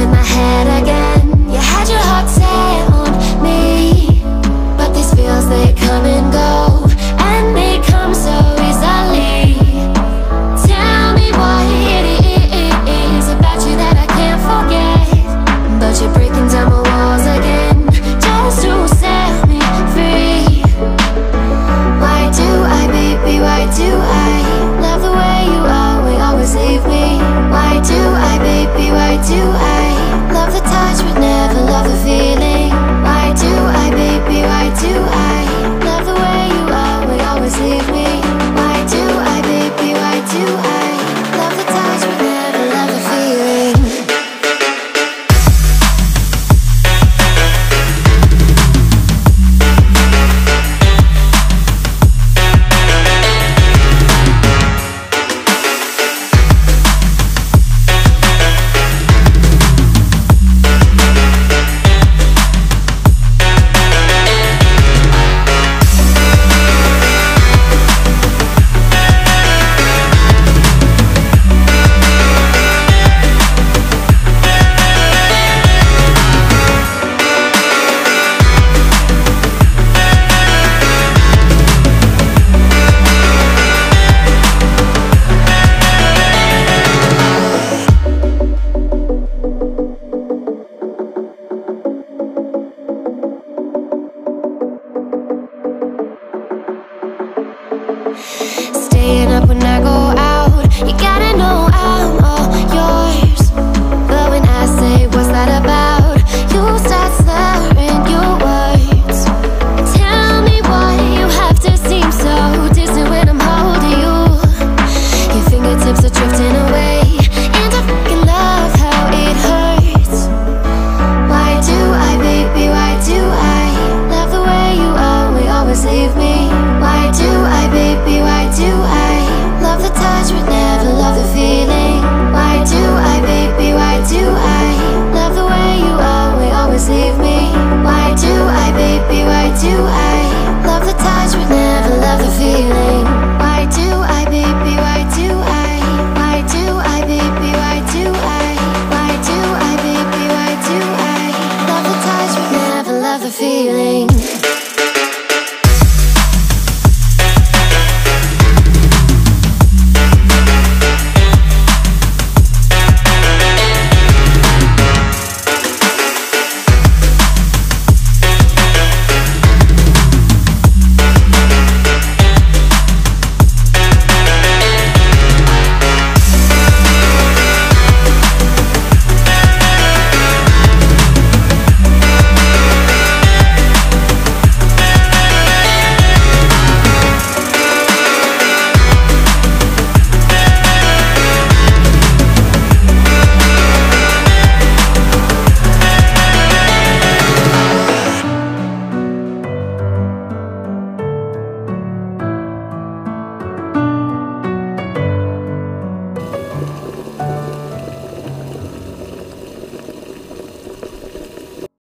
in my head again Staying up when I go out, you gotta know I'm all yours. But when I say what's that about? the ties we never